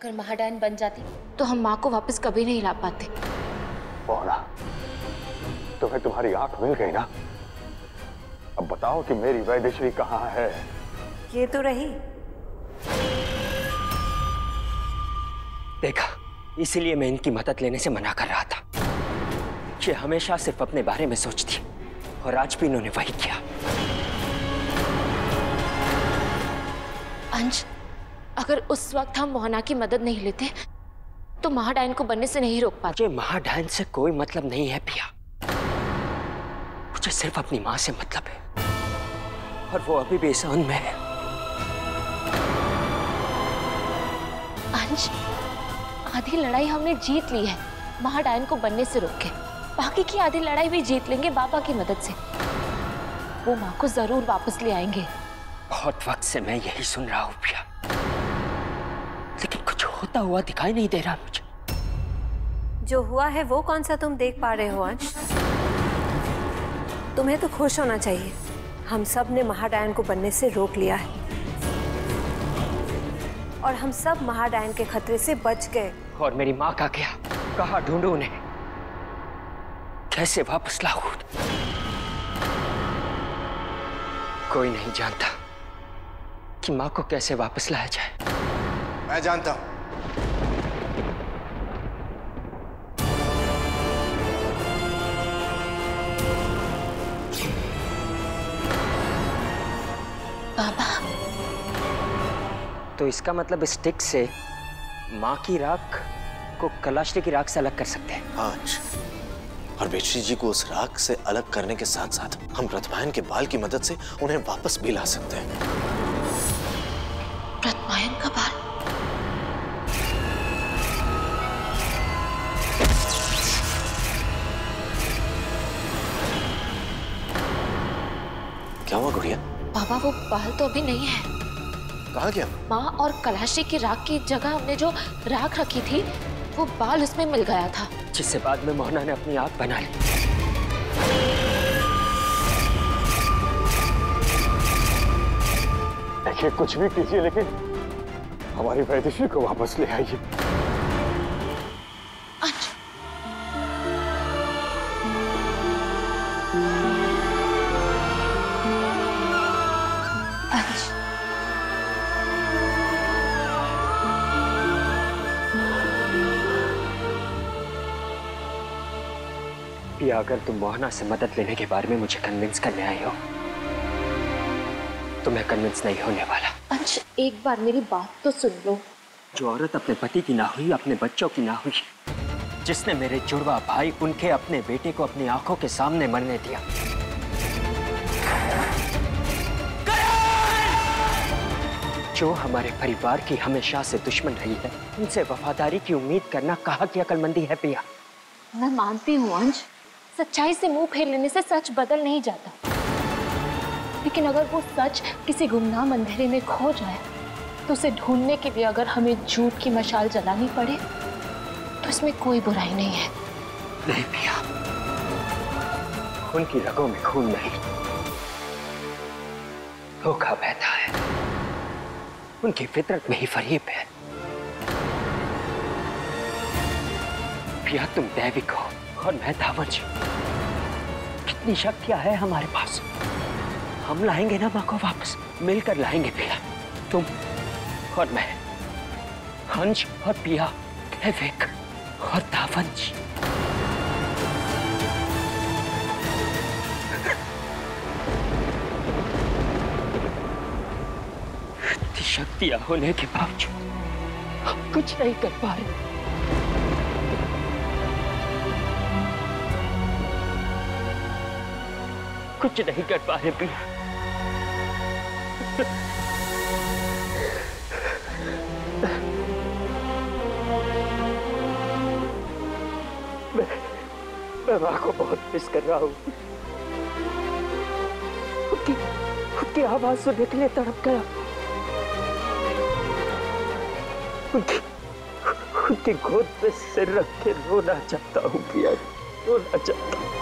अगर महाडायन बन जाती। तो हम माँ को वापस कभी नहीं ला पाते। मोहना तुम्हें तुम्हारी आँख मिल गई ना? अब बताओ कि मेरी वैदेश्वरी कहाँ है? ये तो रही। देखा इसीलिए मैं इनकी मदद लेने से मना कर रहा था। ये हमेशा सिर्फ़ अपने बारे में सोचती और आज भी इन्होंने वही किया। अंश अगर उस वक्त हम मोहना की मदद नहीं लेते तो महाडायन को बनने से नहीं रोक पाते। मुझे महाडायन से कोई मतलब नहीं है पिया। मुझे सिर्फ़ अपनी माँ से मतलब है। और वो अभी भी इस में है। अंश आधी लड़ाई हमने जीत ली है। महाडायन को बनने से रोक। के बाकी की आधी लड़ाई भी जीत लेंगे बाबा की मदद से। वो माँ को ज़रूर वापस ले आएँगे। बहुत वक्त से मैं यही सुन रहा हूँ पिया। होता हुआ दिखाई नहीं दे रहा मुझे। जो हुआ है वो कौन सा तुम देख पा रहे हो अंश तुम्हें तो खुश होना चाहिए। हम सबने महाडायन को बनने से रोक लिया है। और हम सब महाडायन के खतरे से बच गए। और मेरी माँ का क्या? कहा ढूंढू उन्हें? कैसे वापस लाऊ? कोई नहीं जानता कि माँ को कैसे वापस लाया जाए। मैं जानता हूँ। तो इसका मतलब स्टिक से माँ की राख को कलाश्री की राख से अलग कर सकते हैं। आज और बेची जी को उस राख से अलग करने के साथ साथ हम रथमायन के बाल की मदद से उन्हें वापस भी ला सकते हैं। का बाल? क्या हुआ गुड़िया? बाबा वो बाल तो अभी नहीं है। कहा गया। माँ और कलाशी की राख की जगह हमने जो राख रखी थी वो बाल उसमें मिल गया था। जिससे बाद में मोहना ने अपनी आग बना ली। देखिए कुछ भी कीजिए लेकिन हमारी वैदेशी को वापस ले आइए। या अगर तुम मोहना से मदद लेने के बारे में मुझे कन्विंस करने आई हो। तो मैं कन्विंस नहीं होने वाला। अंश एक बार मेरी बात तो सुन लो। जो औरत अपने पति की ना हुई अपने बच्चों की ना हुई जिसने मेरे जुड़वा भाई उनके अपने बेटे को अपनी आँखों के सामने मरने दिया। जो हमारे परिवार की हमेशा से दुश्मन रही है उनसे वफादारी की उम्मीद करना कहा की अकलमंदी है पिया। मैं मानती हूँ अंश। सच्चाई से मुँह फेर लेने से सच बदल नहीं जाता। लेकिन अगर वो सच किसी गुमनाम अंधेरे में खो जाए तो उसे ढूँढने के लिए अगर हमें झूठ की मशाल जलानी पड़े तो इसमें कोई बुराई नहीं है। नहीं पिया। उनकी रगों में खून नहीं। धोखा बहता है। उनकी फितरत में ही फरीब है। पिया तुम दैविक हो। और मैं धावंश कितनी शक्तियाँ है हमारे पास? हम लाएँगे ना माँ को वापस, मिलकर लाएँगे पिया तुम और मैं? हंस और पिया दैविक और धावंश इतनी शक्तियाँ होने के बावजूद हम कुछ नहीं कर पा रहे। कुछ नहीं कर पा रहे पिया। मैं मैं माँ को बहुत मिस कर रहा हूँ। उसकी आवाज़ सुनने के लिए तड़प गया। उनकी उनकी गोद पे सिर रख के रोना चाहता हूँ पिया। रोना चाहता हूँ।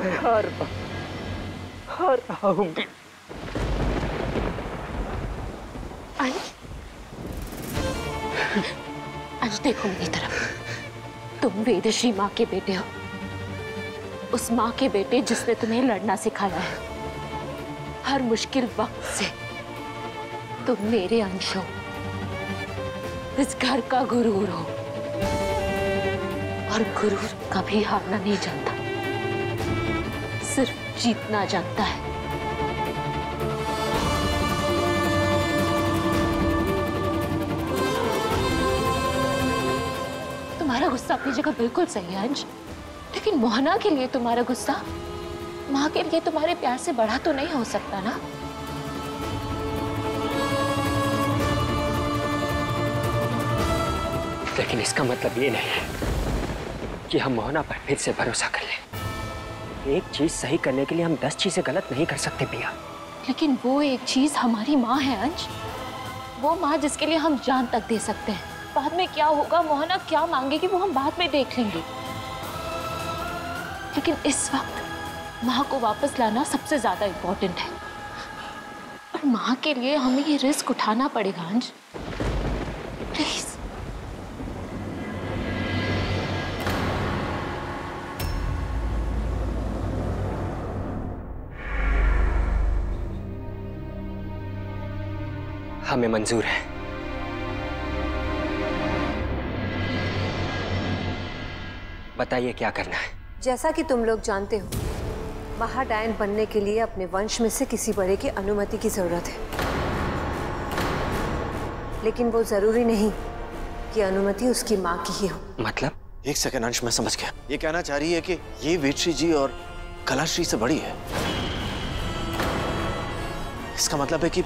मैं हार हार रहा हूँ अंश देखो मेरी तरफ़ तुम वेदश्री माँ के बेटे हो उस माँ के बेटे जिसने तुम्हें लड़ना सिखाया है हर मुश्किल वक्त से तुम मेरे अंश हो इस घर का गुरूर हो और गुरूर कभी हारना नहीं जानता जीतना जानता है। तुम्हारा गुस्सा अपनी जगह बिल्कुल सही है, अंश। लेकिन मोहना के लिए तुम्हारा गुस्सा, माँ के लिए तुम्हारे प्यार से बढ़ा तो नहीं हो सकता ना? लेकिन इसका मतलब ये नहीं है कि हम मोहना पर फिर से भरोसा कर लें। एक चीज़ सही करने के लिए हम दस चीज़ें गलत नहीं कर सकते, पिया। लेकिन वो एक चीज़ हमारी माँ है, अंश। वो माँ जिसके लिए हम जान तक दे सकते हैं। बाद में क्या होगा, मोहना क्या मांगेगी, वो हम बाद में देख लेंगे। लेकिन इस वक्त माँ को वापस लाना सबसे ज़्यादा इम्पोर्टेंट है। माँ के लिए हमें ये रिस्क उठाना पड़ेगा, अंश। हमें मंजूर है। बताइए क्या करना है? जैसा कि तुम लोग जानते हो महाडायन बनने के लिए अपने वंश में से किसी बड़े की अनुमति की ज़रूरत है। लेकिन वो ज़रूरी नहीं कि अनुमति उसकी माँ की ही हो। मतलब? एक सेकेंड अंश मैं समझ गया। ये कहना चाह रही है कि ये वेटश्री जी और कलाश्री से बड़ी है। इसका मतलब है कि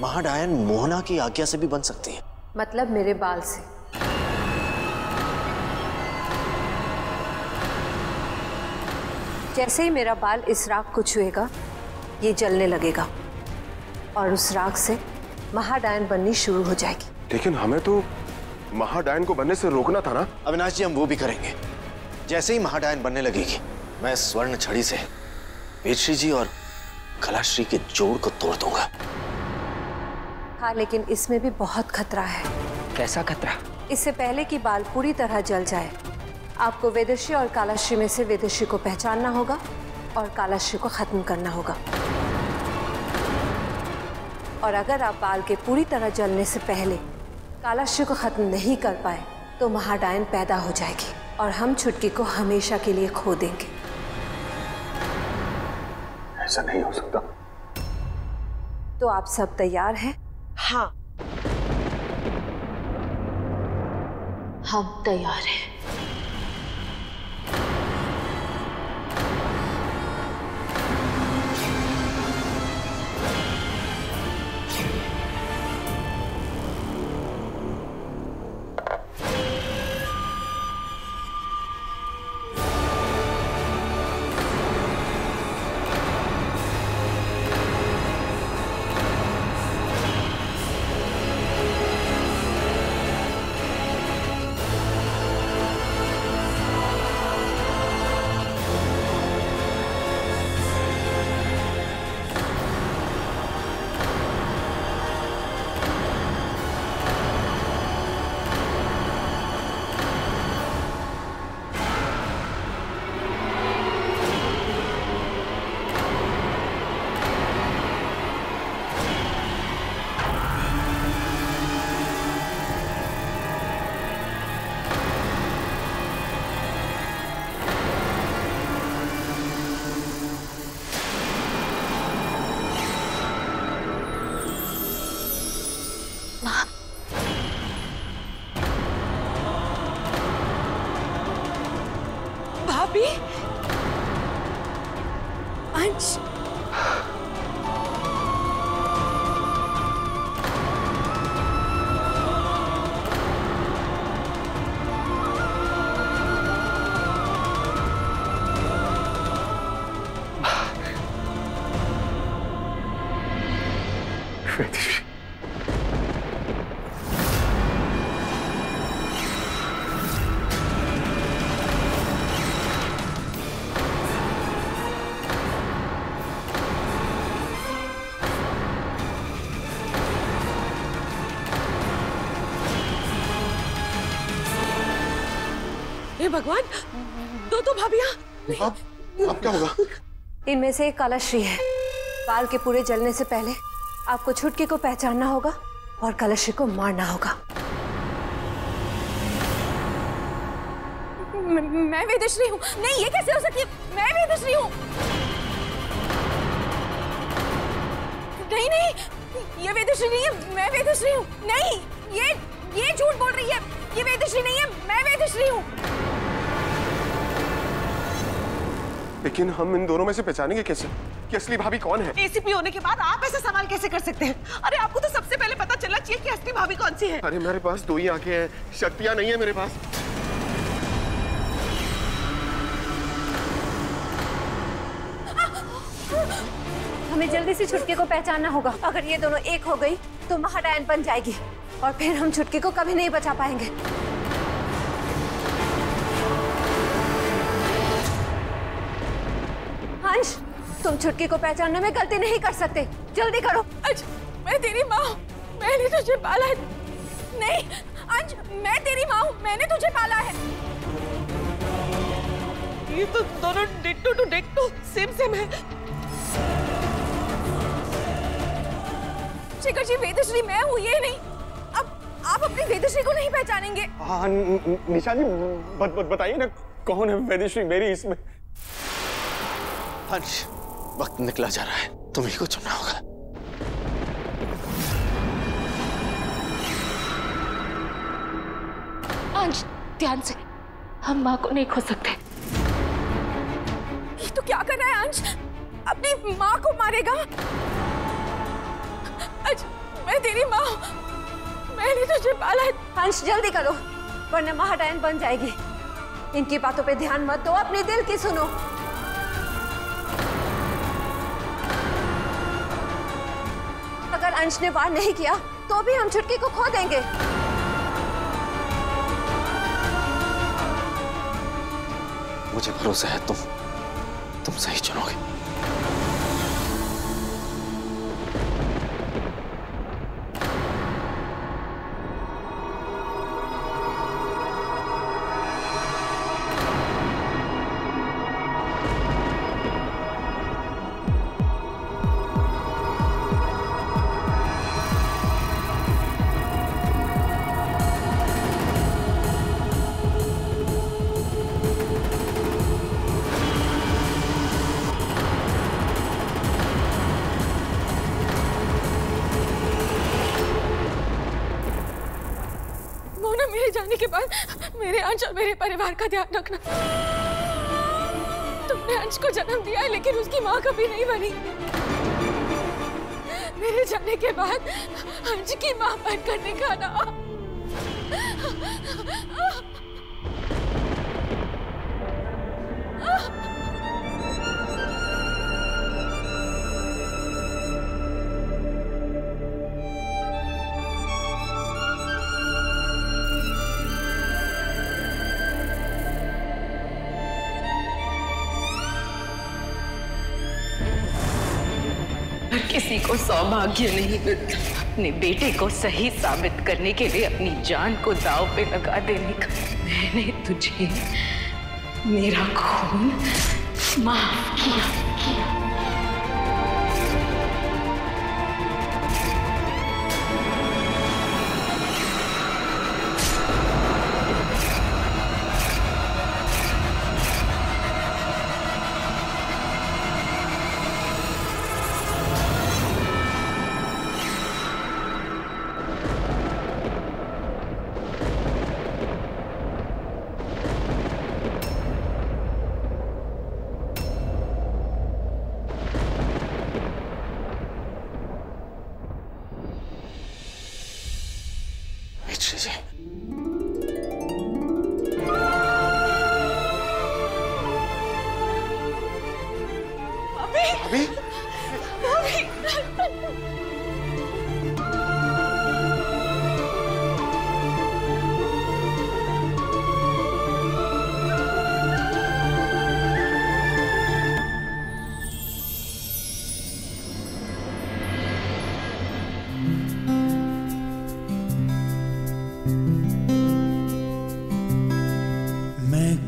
महाडायन मोहना की आज्ञा से भी बन सकती है। मतलब मेरे बाल से। जैसे ही मेरा बाल इस राख को छुएगा ये जलने लगेगा। और उस राख से महाडायन बननी शुरू हो जाएगी। लेकिन हमें तो महाडायन को बनने से रोकना था ना? अविनाश जी हम वो भी करेंगे। जैसे ही महाडायन बनने लगेगी मैं स्वर्ण छड़ी से वेटश्री जी और कलाश्री के जोड़ को तोड़ दूँगा। हाँ लेकिन इसमें भी बहुत खतरा है। कैसा खतरा? इससे पहले कि बाल पूरी तरह जल जाए आपको वेदश्री और कालाश्री में से वेदश्री को पहचानना होगा और कालाश्री को खत्म करना होगा। और अगर आप बाल के पूरी तरह जलने से पहले कालाश्री को खत्म नहीं कर पाए तो महाडायन पैदा हो जाएगी और हम छुटकी को हमेशा के लिए खो देंगे। ऐसा नहीं हो सकता। तो आप सब तैयार हैं? हाँ। हम तैयार हैं। हे भगवान? दो तो भाभियाँ। अब अब क्या होगा? इनमें से एक कलश्री है। बाल के पूरे जलने से पहले आपको छुटकी को पहचानना होगा और कलश्री को मारना होगा। मैं वेदश्री हूँ। नहीं ये कैसे हो सकती है? मैं वेदश्री हूँ। नहीं नहीं ये वेदश्री नहीं है मैं वेदश्री हूँ। नहीं ये ये झूठ बोल रही है। ये वेदश्री नहीं है मैं वेदश्री हूँ। लेकिन हम इन दोनों में से पहचानेंगे कैसे? कि असली भाभी कौन है? एसीपी होने के बाद आप ऐसे सवाल कैसे कर सकते हैं? अरे आपको तो सबसे पहले पता चलना चाहिए कि असली भाभी कौन सी है। अरे मेरे पास दो ही आँखें हैं। शक्तियाँ नहीं है मेरे पास। हमें जल्दी से छुटके को पहचानना होगा। अगर ये दोनों एक हो गई तो महाडायन बन जाएगी। और फिर हम छुटके को कभी नहीं बचा पाएँगे। हंस तुम छुटकी को पहचानने में गलती नहीं कर सकते। जल्दी करो। अंज मैं तेरी माँ हूँ। मैंने तुझे पाला है। नहीं अंज मैं तेरी माँ हूँ। मैंने तुझे पाला है। ये तो दोनों ditto to ditto same same है। शेखर जी वेदश्री मैं हूँ ये नहीं। अब आप अपनी वेदश्री को नहीं पहचानेंगे। हाँ निशा जी बत, बत, बताइए ना कौन है वैदिश्री मेरी इसमें? हंस वक्त निकला जा रहा है। तुम्हें को चुनना होगा। अंश ध्यान से। हम माँ को नहीं खो सकते। ये तो क्या कर रहा है अंश? अपनी माँ को मारेगा? अंश मैं तेरी माँ हूँ। मैंने तुझे पाला। है हंस जल्दी करो वरना महाडायन बन जाएगी। इनकी बातों पे ध्यान मत दो अपने दिल की सुनो। अंश ने वार नहीं किया तो भी हम छुटकी को खो देंगे। मुझे भरोसा है, तुम तुम सही चुनोगे। मोना मेरे जाने के बाद मेरे अंश और मेरे परिवार का ध्यान रखना। तुमने अंश को जन्म दिया है, लेकिन उसकी माँ कभी नहीं बनी। मेरे जाने के बाद अंश की माँ बनकर दिखाना किसी को सौभाग्य नहीं मिलता। अपने बेटे को सही साबित करने के लिए अपनी जान को दाव पे लगा देने का मैंने तुझे मेरा खून माफ़ किया मिश्री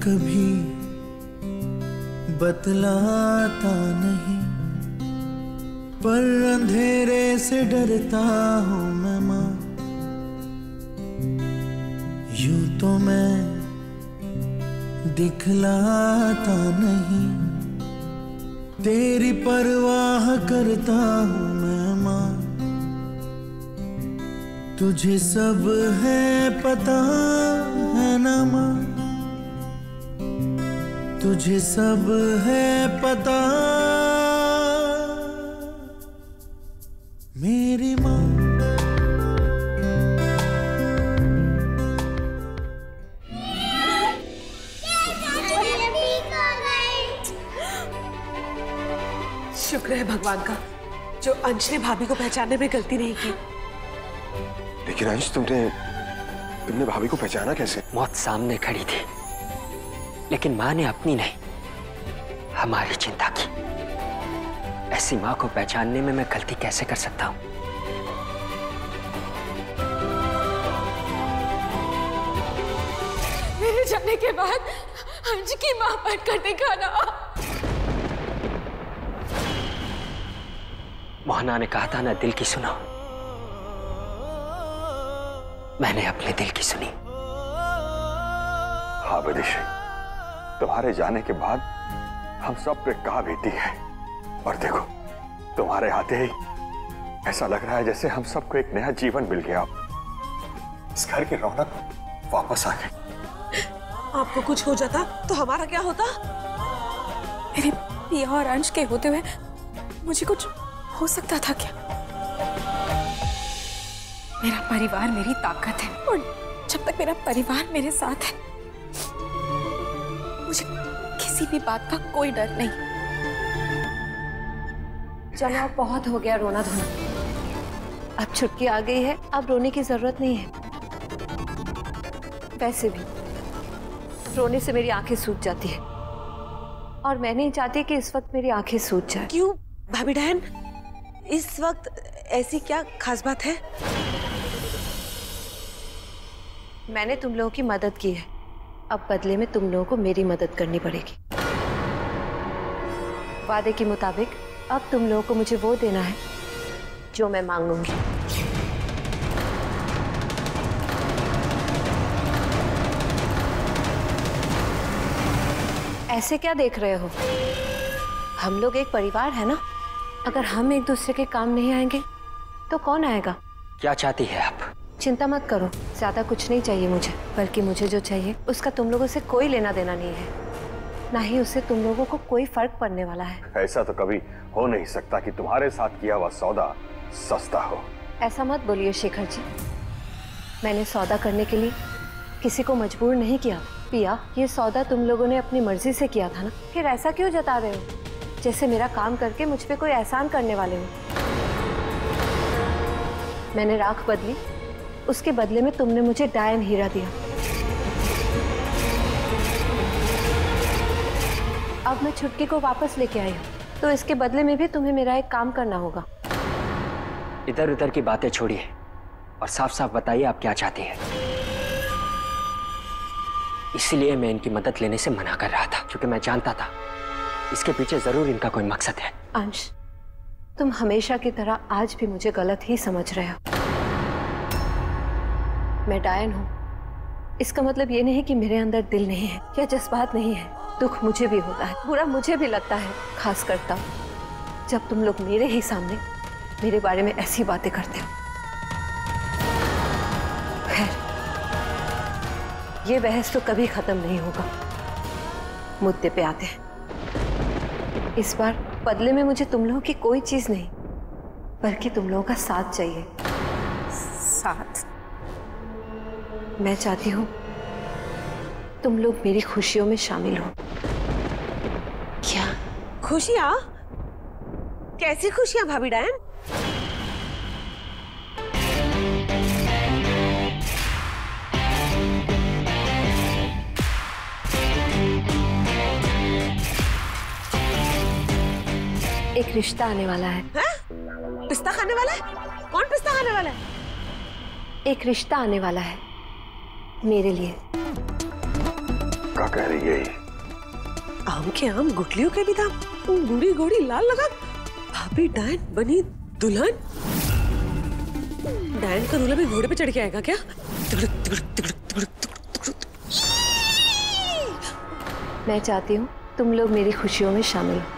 कभी बतलाता नहीं, पर अंधेरे से डरता हूँ मैं माँ। यूँ तो मैं दिखलाता नहीं, तेरी परवाह करता हूँ मैं माँ। तुझे सब है पता है ना माँ। तुझे सब है पता। मेरी माँ। शुक्र है भगवान का जो अंश ने भाभी को पहचानने में गलती नहीं की। लेकिन अंश तुमने तुमने भाभी को पहचाना कैसे? मौत सामने खड़ी थी। लेकिन माँ ने अपनी नहीं हमारी चिंता की। ऐसी माँ को पहचानने में मैं गलती कैसे कर सकता हूँ? मेरे जाने के बाद अंश की माँ बनकर दिखाना मोहना ने कहा था ना दिल की सुनो। मैंने अपने दिल की सुनी। हाँ विदिशा। तुम्हारे जाने के बाद हम सब पे का बीती है। और देखो, तुम्हारे आते ही ऐसा लग रहा है जैसे हम सबको एक नया जीवन मिल गया। इस घर की रौनक वापस आ गई। आपको कुछ हो जाता तो हमारा क्या होता? मेरे पिया और अंश के होते हुए मुझे कुछ हो सकता था क्या? मेरा परिवार मेरी ताकत है और जब तक मेरा परिवार मेरे साथ है किसी भी बात का कोई डर नहीं। चलो अब बहुत हो गया रोना धोना। अब छुट्टी आ गई है अब रोने की ज़रूरत नहीं है। वैसे भी रोने से मेरी आँखें सूज जाती है। और मैं नहीं चाहती कि इस वक्त मेरी आँखें सूज जाए। क्यों भाभी बहन? इस वक्त ऐसी क्या खास बात है? मैंने तुम लोगों की मदद की है। अब बदले में तुम लोगों को मेरी मदद करनी पड़ेगी। वादे के मुताबिक अब तुम लोगों को मुझे वो देना है जो मैं मांगूँगी। ऐसे क्या देख रहे हो? हम लोग एक परिवार है ना? अगर हम एक दूसरे के काम नहीं आएँगे तो कौन आएगा? क्या चाहती है आप? चिंता मत करो ज़्यादा कुछ नहीं चाहिए मुझे बल्कि मुझे जो चाहिए उसका तुम लोगों से कोई लेना देना नहीं है। ना ही उससे तुम लोगों को कोई फ़र्क पड़ने वाला है। ऐसा तो कभी हो नहीं सकता कि तुम्हारे साथ किया हुआ सौदा सस्ता हो। ऐसा मत बोलिए शेखर जी। मैंने सौदा करने के लिए किसी को मजबूर नहीं किया। पिया ये सौदा तुम लोगों ने अपनी मर्ज़ी से किया था ना? फिर ऐसा क्यों जता रहे हो? जैसे मेरा काम करके मुझ पर कोई एहसान करने वाले हो। मैंने राख बदली। उसके बदले में तुमने मुझे डायन हीरा दिया। अब मैं छुटकी को वापस लेके आई हूँ। तो इसके बदले में भी तुम्हें मेरा एक काम करना होगा। इधर उधर की बातें छोड़िए और साफ़ साफ़ बताइए आप क्या चाहती हैं। इसलिए मैं इनकी मदद लेने से मना कर रहा था क्योंकि मैं जानता था इसके पीछे ज़रूर इनका कोई मकसद है। अंश तुम हमेशा की तरह आज भी मुझे गलत ही समझ रहे हो। मैं डायन हूँ। इसका मतलब ये नहीं कि मेरे अंदर दिल नहीं है या जज्बात नहीं है। दुख मुझे भी होता है बुरा मुझे भी लगता है खास करता जब तुम लोग मेरे ही सामने मेरे बारे में ऐसी बातें करते हो। खैर ये बहस तो कभी खत्म नहीं होगा। मुद्दे पे आते हैं। इस बार बदले में मुझे तुम लोगों की कोई चीज़ नहीं बल्कि तुम लोगों का साथ चाहिए। साथ? मैं चाहती हूँ तुम लोग मेरी खुशियों में शामिल हो। खुशियाँ? कैसी खुशियाँ भाभी डायन? एक रिश्ता आने वाला है। हैं? पिस्ता खाने वाला है? कौन पिस्ता खाने वाला है? एक रिश्ता आने वाला है मेरे लिए। पक्का कह रही है। आम के आम गुटलियों के भी दाम। गुड़ी गुड़ी लाल लगा, भाभी डायन बनी दुल्हन? डायन का दूल्हा भी घोड़े पे चढ़ के आएगा क्या। मैं चाहती हूँ तुम लोग मेरी खुशियों में शामिल हो।